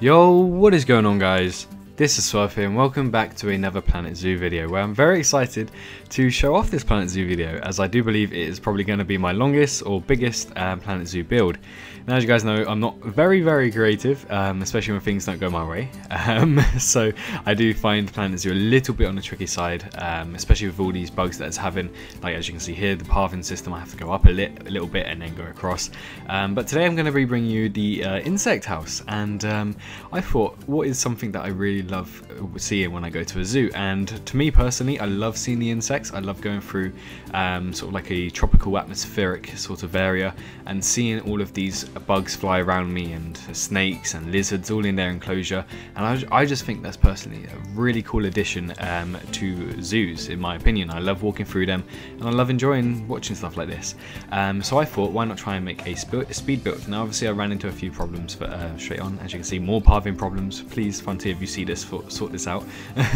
Yo, what is going on guys? This is Swrve here and welcome back to another Planet Zoo video where I'm very excited to show off this Planet Zoo video as I do believe it is probably going to be my longest or biggest um, Planet Zoo build. Now as you guys know I'm not very very creative um, especially when things don't go my way. Um, so I do find Planet Zoo a little bit on the tricky side um, especially with all these bugs that it's having. Like as you can see here the pathing system I have to go up a, lit, a little bit and then go across. Um, but today I'm going to be bringing you the uh, insect house and um, I thought what is something that I really love seeing when I go to a zoo. And to me personally, I love seeing the insects. I love going through um, sort of like a tropical atmospheric sort of area and seeing all of these bugs fly around me and snakes and lizards all in their enclosure. And I, I just think that's personally a really cool addition um, to zoos, in my opinion. I love walking through them and I love enjoying watching stuff like this. Um, so I thought, why not try and make a, speed build? Now, obviously, I ran into a few problems for, uh, straight on. As you can see, more pathing problems. Please, Frontier, if you see this, sort this out.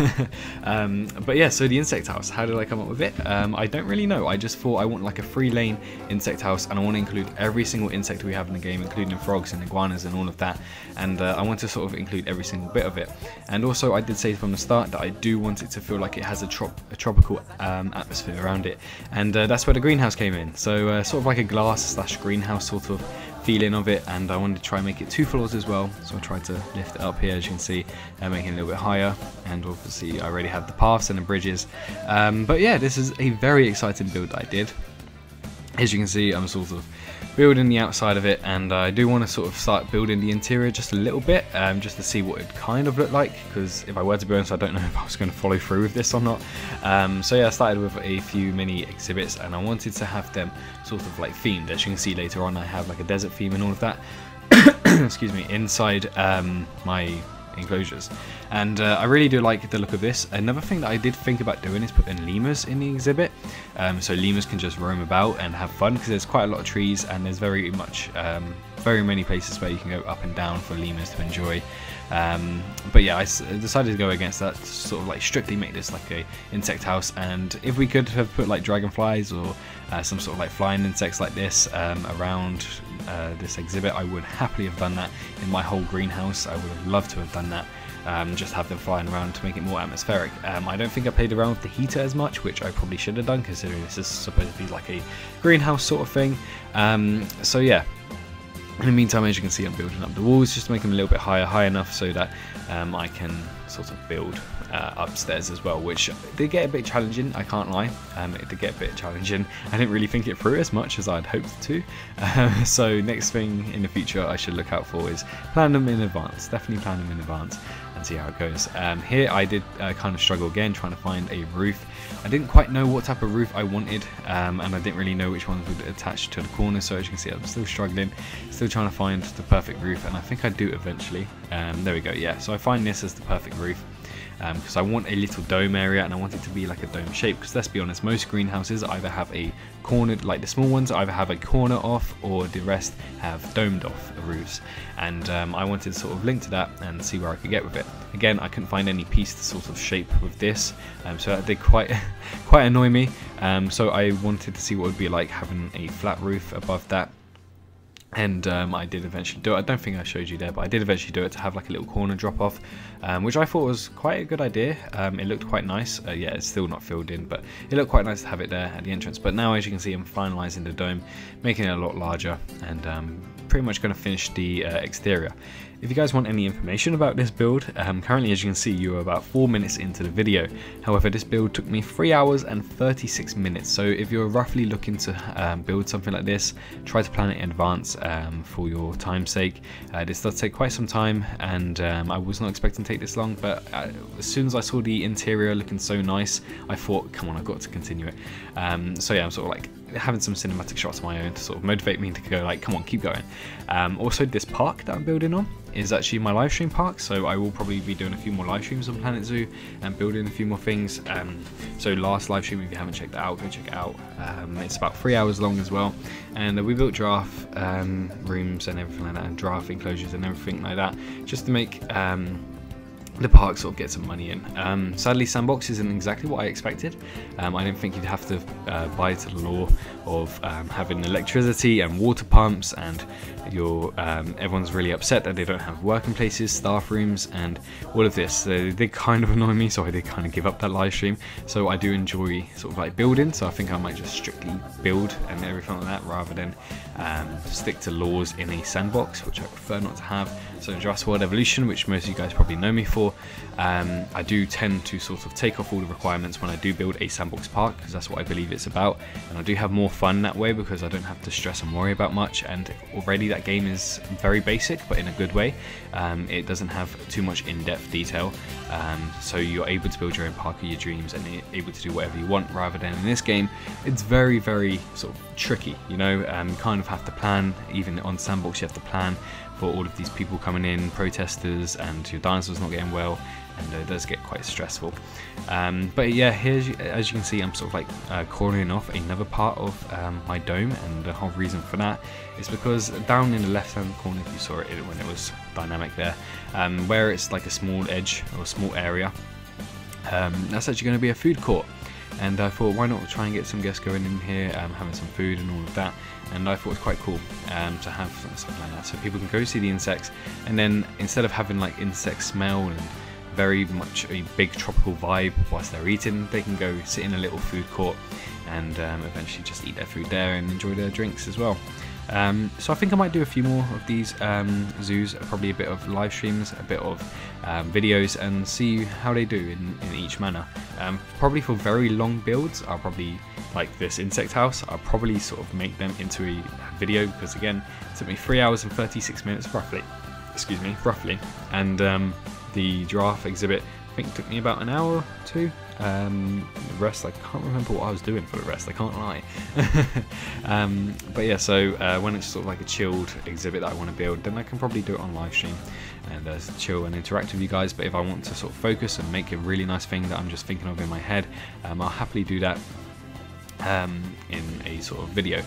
um, but yeah, so the insect house, how did I come up with it? Um, I don't really know. I just thought I want like a free lane insect house and I want to include every single insect we have in the game, including frogs and iguanas and all of that. And uh, I want to sort of include every single bit of it. And also I did say from the start that I do want it to feel like it has a, trop a tropical um, atmosphere around it. And uh, that's where the greenhouse came in. So uh, sort of like a glass slash greenhouse sort of feeling of it and I wanted to try and make it two floors as well. So I tried to lift it up here as you can see and make it a little bit higher. And obviously I already have the paths and the bridges. Um, but yeah this is a very exciting build I did as you can see I'm sort of building the outside of it and I do want to sort of start building the interior just a little bit um, just to see what it kind of looked like because if I were to be honest I don't know if I was going to follow through with this or not um, so yeah I started with a few mini exhibits and I wanted to have them sort of like themed as you can see later on I have like a desert theme and all of that excuse me inside um, my enclosures. And uh, I really do like the look of this. Another thing that I did think about doing is putting lemurs in the exhibit. Um, so lemurs can just roam about and have fun because there's quite a lot of trees and there's very much, um, very many places where you can go up and down for lemurs to enjoy. Um, but yeah, I decided to go against that, to sort of like strictly make this like a insect house. And if we could have put like dragonflies or uh, some sort of like flying insects like this um, around uh, this exhibit, I would happily have done that in my whole greenhouse. I would have loved to have done that. Um, just have them flying around to make it more atmospheric. Um, I don't think I played around with the heater as much, which I probably should have done considering this is supposed to be like a greenhouse sort of thing. Um, so yeah, in the meantime, as you can see, I'm building up the walls just to make them a little bit higher, high enough so that um, I can sort of build uh, upstairs as well, which did get a bit challenging, I can't lie. Um, it did get a bit challenging. I didn't really think it through as much as I'd hoped to. Uh, so next thing in the future I should look out for is plan them in advance. Definitely plan them in advance and see how it goes. Um, here I did uh, kind of struggle again trying to find a roof. I didn't quite know what type of roof I wanted um, and I didn't really know which ones would attach to the corner so as you can see I'm still struggling, still trying to find the perfect roof and I think I do eventually. Um, there we go, yeah, so I find this as the perfect roof because um, I want a little dome area and I want it to be like a dome shape because let's be honest most greenhouses either have a corner like the small ones either have a corner off or the rest have domed off roofs. And um, I wanted to sort of link to that and see where I could get with it. Again I couldn't find any piece to sort of shape with this um, so that did quite quite annoy me. Um, so I wanted to see what it would be like having a flat roof above that and um, I did eventually do it. I don't think I showed you there, but I did eventually do it to have like a little corner drop off, um, which I thought was quite a good idea. Um, it looked quite nice. Uh, yeah, it's still not filled in, but it looked quite nice to have it there at the entrance. But now, as you can see, I'm finalising the dome, making it a lot larger, and um, pretty much going to finish the uh, exterior. If you guys want any information about this build, um, currently as you can see you are about 4 minutes into the video. However this build took me 3 hours and 36 minutes so if you're roughly looking to um, build something like this, try to plan it in advance um, for your time's sake. Uh, this does take quite some time and um, I was not expecting to take this long but uh, as soon as I saw the interior looking so nice I thought come on I've got to continue it. Um, so yeah I'm sort of like having some cinematic shots of my own to sort of motivate me to go like come on keep going. Um, also this park that I'm building on is actually my live stream park, so I will probably be doing a few more live streams on Planet Zoo and building a few more things. Um, so last live stream, if you haven't checked that out, go check it out. Um, it's about three hours long as well, and we built giraffe um, rooms and everything like that, and giraffe enclosures and everything like that, just to make um, the park sort of get some money in. Um, sadly, Sandbox isn't exactly what I expected. Um, I didn't think you'd have to uh, buy to the law of um, having electricity and water pumps, and your um, everyone's really upset that they don't have working places, staff rooms, and all of this. So they kind of annoy me, so I did kind of give up that live stream. So I do enjoy sort of like building, so I think I might just strictly build and everything like that rather than um, stick to laws in a sandbox, which I prefer not to have. So in Jurassic World Evolution, which most of you guys probably know me for, um, I do tend to sort of take off all the requirements when I do build a sandbox park because that's what I believe it's about. And I do have more fun that way because I don't have to stress and worry about much. And already that game is very basic, but in a good way. Um, it doesn't have too much in-depth detail, um, so you're able to build your own park of your dreams and able to do whatever you want. Rather than in this game, it's very, very sort of tricky. You know, um, kind of have to plan. Even on sandbox, you have to plan for all of these people coming in, protesters, and your dinosaurs not getting well, and uh, it does get quite stressful. Um, but yeah, here as you can see, I'm sort of like uh, cornering off another part of um, my dome, and the whole reason for that is because down in the left-hand corner, if you saw it when it was dynamic there, um, where it's like a small edge or a small area, um, that's actually going to be a food court and I thought why not try and get some guests going in here um, having some food and all of that. And I thought it was quite cool um, to have something like that so people can go see the insects. And then instead of having like insect smell and very much a big tropical vibe whilst they're eating they can go sit in a little food court and um, eventually just eat their food there and enjoy their drinks as well um, so I think I might do a few more of these um, zoos, probably a bit of live streams, a bit of um, videos, and see how they do in, in each manner. Um, probably for very long builds, I'll probably, like this insect house, I'll probably sort of make them into a video because again, it took me 3 hours and 36 minutes roughly, excuse me, roughly, and um, the giraffe exhibit I think took me about an hour or two. Um, the rest, I can't remember what I was doing for the rest, I can't lie. um, but yeah, so uh, when it's sort of like a chilled exhibit that I want to build, then I can probably do it on live stream and uh, chill and interact with you guys. But if I want to sort of focus and make a really nice thing that I'm just thinking of in my head, um, I'll happily do that um, in a sort of video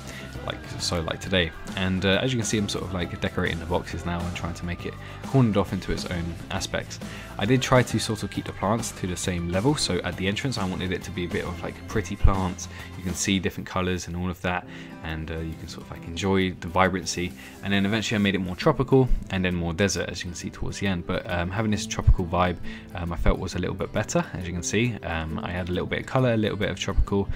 like so like today. And uh, as you can see I'm sort of like decorating the boxes now and trying to make it cornered off into its own aspects. I did try to sort of keep the plants to the same level. So at the entrance I wanted it to be a bit of like pretty plants. You can see different colors and all of that. And uh, you can sort of like enjoy the vibrancy. And then eventually I made it more tropical and then more desert as you can see towards the end. But um, having this tropical vibe um, I felt was a little bit better as you can see. Um, I had a little bit of color a little bit of tropical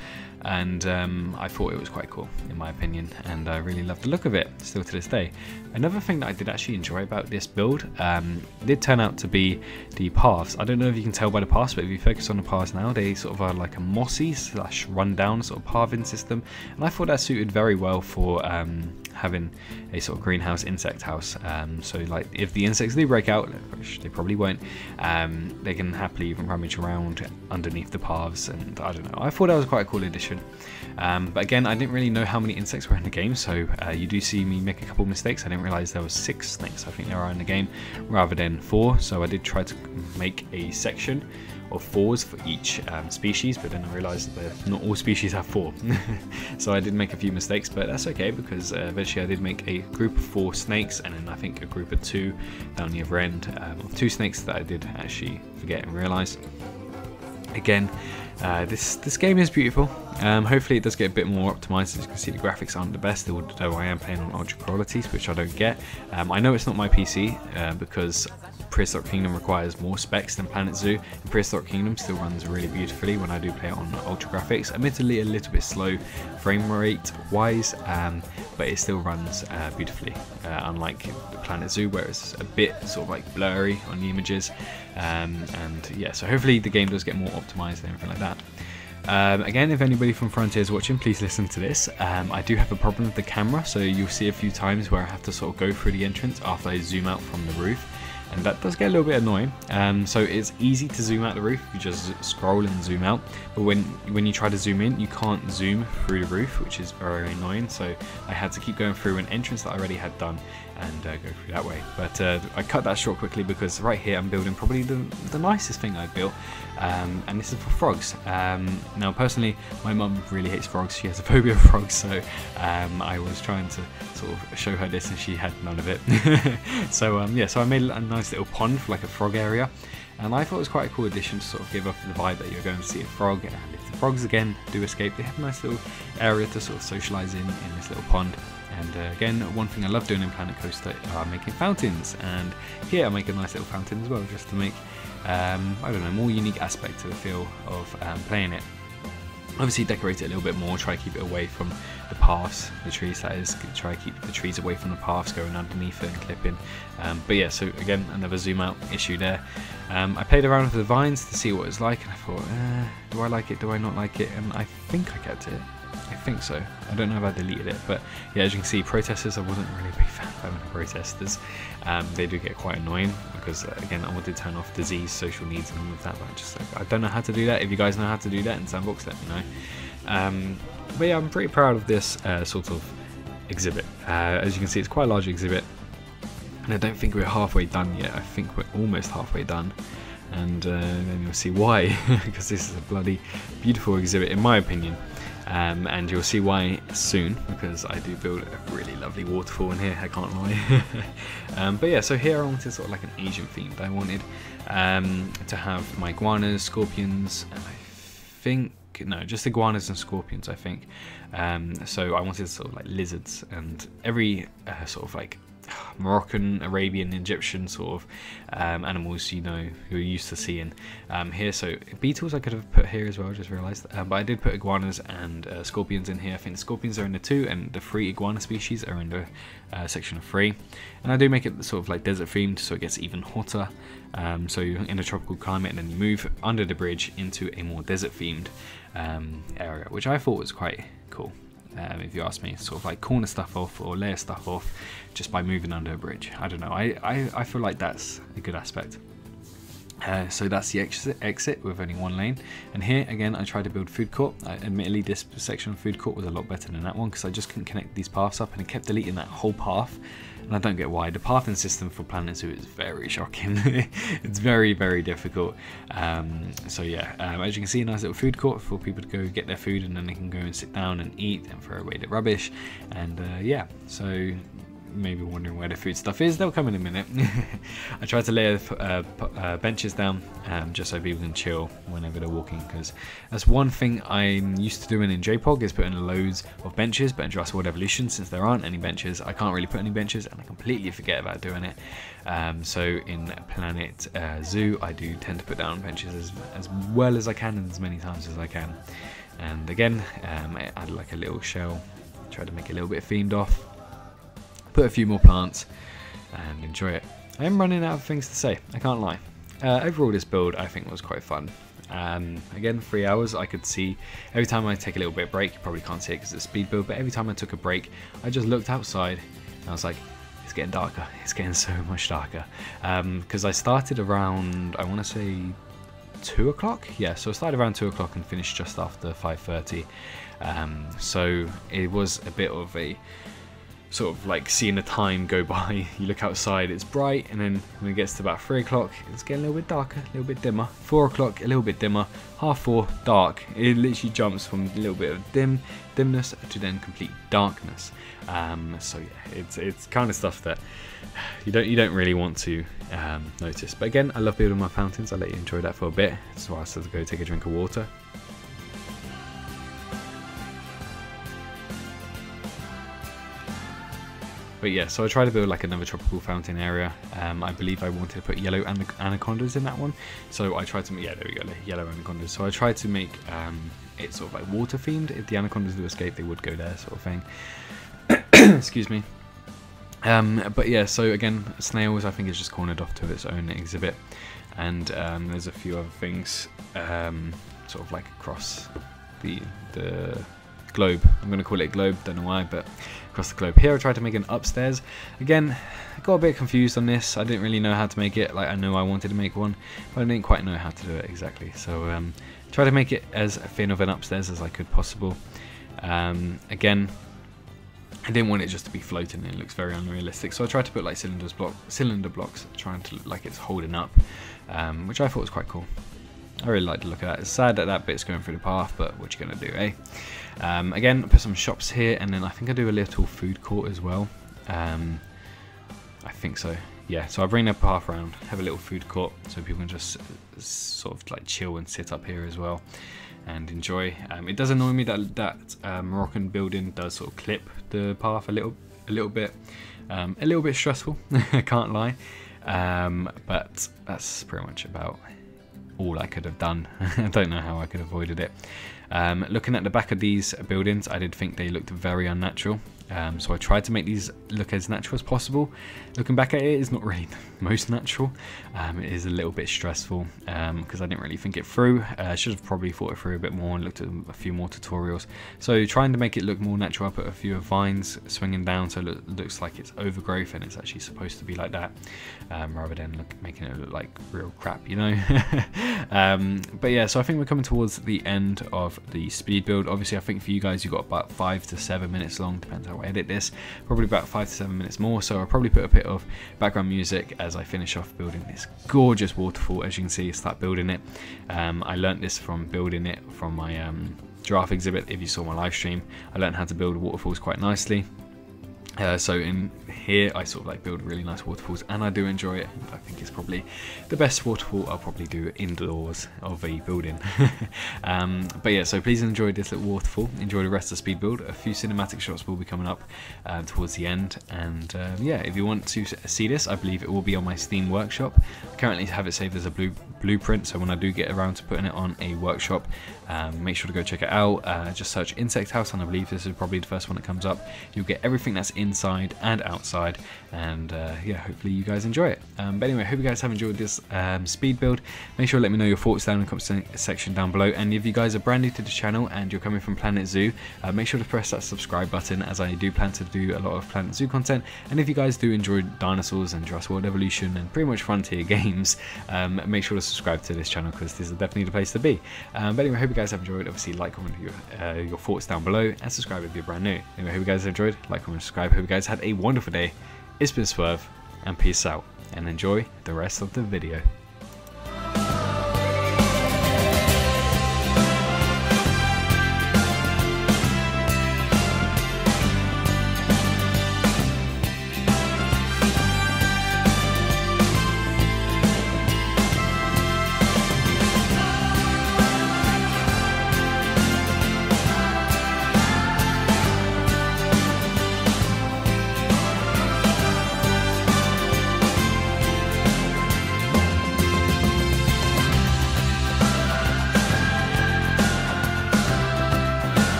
and um, I thought it was quite cool in my opinion and I really love the look of it still to this day. Another thing that I did actually enjoy about this build um, did turn out to be the paths. I don't know if you can tell by the paths but if you focus on the paths now they sort of are like a mossy slash rundown sort of pathing system and I thought that suited very well for um, having a sort of greenhouse insect house. Um, so like if the insects do break out, which they probably won't, um, they can happily even rummage around underneath the paths and I don't know. I thought that was quite a cool addition. Um, but again, I didn't really know how many insects were in the game, so uh, you do see me make a couple mistakes. I didn't realize there was six snakes, I think there are in the game, rather than four. So I did try to make a section of fours for each um, species, but then I realized that not all species have four. so I did make a few mistakes, but that's okay because uh, eventually I did make a group of four snakes and then I think a group of two down the other end um, of two snakes that I did actually forget and realize. Again, uh, this this game is beautiful. Um, hopefully it does get a bit more optimized. As you can see, the graphics aren't the best, although I am playing on ultra qualities, which I don't get. Um, I know it's not my PC uh, because Prehistoric Kingdom requires more specs than Planet Zoo, and Prehistoric Kingdom still runs really beautifully when I do play it on ultra graphics. Admittedly, a little bit slow frame rate wise, um, but it still runs uh, beautifully, uh, unlike Planet Zoo, where it's a bit sort of like blurry on the images. Um, and yeah, so hopefully the game does get more optimized and everything like that. Um, again, if anybody from Frontier is watching, please listen to this. Um, I do have a problem with the camera, so you'll see a few times where I have to sort of go through the entrance after I zoom out from the roof and that does get a little bit annoying. Um, so it's easy to zoom out the roof, you just scroll and zoom out, but when, when you try to zoom in, you can't zoom through the roof, which is very annoying, so I had to keep going through an entrance that I already had done and uh, go through that way. But uh, I cut that short quickly because right here I'm building probably the, the nicest thing I've built, um, and this is for frogs. Um, now personally, my mum really hates frogs, she has a phobia of frogs, so um, I was trying to sort of show her this and she had none of it. so um, yeah, so I made a nice little pond for like a frog area. And I thought it was quite a cool addition to sort of give off the vibe that you're going to see a frog. And if the frogs again do escape, they have a nice little area to sort of socialise in in this little pond. And uh, again, one thing I love doing in Planet Coaster are making fountains. And here I make a nice little fountain as well, just to make, um, I don't know, more unique aspect to the feel of um, playing it obviously decorate it a little bit more try to keep it away from the paths the trees that is try to keep the trees away from the paths going underneath it and clipping. Um, but yeah so again another zoom out issue there. Um, I played around with the vines to see what it's like and I thought uh, do I like it? Do I not like it? And I think I kept it. I think so. I don't know if I deleted it, but yeah, as you can see, protesters, I wasn't really a big fan of protesters. Um, they do get quite annoying because, uh, again, I wanted to turn off disease, social needs, and all of that, but I just like, I don't know how to do that. If you guys know how to do that in Sandbox, let me know. Um, but yeah, I'm pretty proud of this uh, sort of exhibit. Uh, as you can see, it's quite a large exhibit, and I don't think we're halfway done yet. I think we're almost halfway done and uh, then you'll see why because this is a bloody beautiful exhibit in my opinion um, and you'll see why soon because I do build a really lovely waterfall in here I can't lie. Um, but yeah so here I wanted sort of like an Asian themed I wanted um, to have my iguanas scorpions and I think no just iguanas and scorpions I think. Um, so I wanted sort of like lizards and every uh, sort of like Moroccan, Arabian, Egyptian sort of um, animals you know you're used to seeing um, here. So beetles I could have put here as well, just realised. Um, but I did put iguanas and uh, scorpions in here. I think the scorpions are in the two, and the three iguana species are in the uh, section of three. And I do make it sort of like desert themed, so it gets even hotter. Um, so you're in a tropical climate, and then you move under the bridge into a more desert themed um, area, which I thought was quite cool um, if you ask me, sort of like corner stuff off or layer stuff off just by moving under a bridge. I don't know, I, I, I feel like that's a good aspect. Uh, so that's the exit, exit with only one lane. And here again, I tried to build food court. Admittedly, this section of food court was a lot better than that one because I just couldn't connect these paths up and it kept deleting that whole path. And I don't get why. The pathing system for Planet Zoo is very shocking. it's very, very difficult. Um, so yeah, um, as you can see, a nice little food court for people to go get their food and then they can go and sit down and eat and throw away the rubbish. And uh, yeah, so maybe wondering where the food stuff is, they'll come in a minute. I try to lay uh, uh, benches down um, just so people can chill whenever they're walking because that's one thing I'm used to doing in JPOG is putting loads of benches, but in Jurassic World Evolution, since there aren't any benches, I can't really put any benches and I completely forget about doing it. Um, so in Planet uh, Zoo, I do tend to put down benches as, as well as I can and as many times as I can. And again, um, I add like a little shell, try to make a little bit themed off put a few more plants, and enjoy it. I am running out of things to say, I can't lie. Uh, overall, this build I think was quite fun. Um, again, three hours, I could see every time I take a little bit of break, you probably can't see it because it's a speed build, but every time I took a break, I just looked outside and I was like, it's getting darker, it's getting so much darker. Because um, I started around, I want to say, 2 o'clock? Yeah, so I started around 2 o'clock and finished just after 5.30. Um, so it was a bit of a sort of like seeing the time go by. You look outside, it's bright, and then when it gets to about three o'clock, it's getting a little bit darker, a little bit dimmer. Four o'clock, a little bit dimmer. Half four, dark. It literally jumps from a little bit of dim dimness to then complete darkness. Um, so yeah, it's it's kind of stuff that you don't you don't really want to um, notice. But again, I love building my fountains. I'll let you enjoy that for a bit. So I said to go take a drink of water. But yeah, so I tried to build like another tropical fountain area. Um, I believe I wanted to put yellow anacondas in that one. So I tried to, yeah, there we go, yellow anacondas. So I tried to make um, it sort of like water themed. If the anacondas do escape, they would go there sort of thing. Excuse me. Um, but yeah, so again, snails I think is just cornered off to its own exhibit. And um, there's a few other things um, sort of like across the the globe. I'm going to call it globe, don't know why, but across the globe. Here I tried to make an upstairs. Again, I got a bit confused on this. I didn't really know how to make it. Like I know I wanted to make one, but I didn't quite know how to do it exactly. So um, try to make it as thin of an upstairs as I could possible. Um, again, I didn't want it just to be floating. It looks very unrealistic. So I tried to put like cylinders block, cylinder blocks, trying to look like it's holding up, um, which I thought was quite cool. I really like to look at that. It's sad that that bit's going through the path, but what you gonna do, eh? Um, again, put some shops here, and then I think I do a little food court as well. Um, I think so. yeah, so I bring the path around, have a little food court so people can just sort of like chill and sit up here as well and enjoy. Um, it does annoy me that that uh, Moroccan building does sort of clip the path a little a little bit, um, a little bit stressful. I can't lie, um, but that's pretty much about all I could have done. I don't know how I could have avoided it. Um, looking at the back of these buildings, I did think they looked very unnatural. Um, so I tried to make these look as natural as possible. Looking back at it, it's not really the most natural. Um, it is a little bit stressful because um, I didn't really think it through. Uh, I should have probably thought it through a bit more and looked at a few more tutorials. So trying to make it look more natural, I put a few of vines swinging down so it looks like it's overgrowth and it's actually supposed to be like that um, rather than look, making it look like real crap, you know? Um, but yeah, so I think we're coming towards the end of the speed build. Obviously, I think for you guys, you've got about five to seven minutes long, depends how edit this, probably about five to seven minutes more. So I'll probably put a bit of background music as I finish off building this gorgeous waterfall. As you can see, start building it. Um, I learned this from building it from my um, giraffe exhibit. If you saw my live stream, I learned how to build waterfalls quite nicely. Uh, so in here I sort of like build really nice waterfalls and I do enjoy it. I think it's probably the best waterfall I'll probably do indoors of a building. um, but yeah, so please enjoy this little waterfall. Enjoy the rest of the speed build. A few cinematic shots will be coming up uh, towards the end. And uh, yeah, if you want to see this, I believe it will be on my Steam workshop. I currently have it saved as a blue blueprint, so when I do get around to putting it on a workshop, um, make sure to go check it out. Uh, just search Insect House, and I believe this is probably the first one that comes up. You'll get everything that's inside and outside, and uh, yeah, hopefully you guys enjoy it. Um, but anyway, hope you guys have enjoyed this um, speed build. Make sure to let me know your thoughts down in the comment section down below, and if you guys are brand new to the channel and you're coming from Planet Zoo, uh, make sure to press that subscribe button as I do plan to do a lot of Planet Zoo content. And if you guys do enjoy dinosaurs and Jurassic World Evolution and pretty much Frontier games, um, make sure to subscribe to this channel because this is definitely the place to be. Um, but anyway, hope you guys have enjoyed. Obviously, like, comment your, uh, your thoughts down below, and subscribe if you're brand new. Anyway, hope you guys enjoyed. Like, comment, subscribe. Hope you guys had a wonderful day. It's been Swrve, and peace out, and enjoy the rest of the video.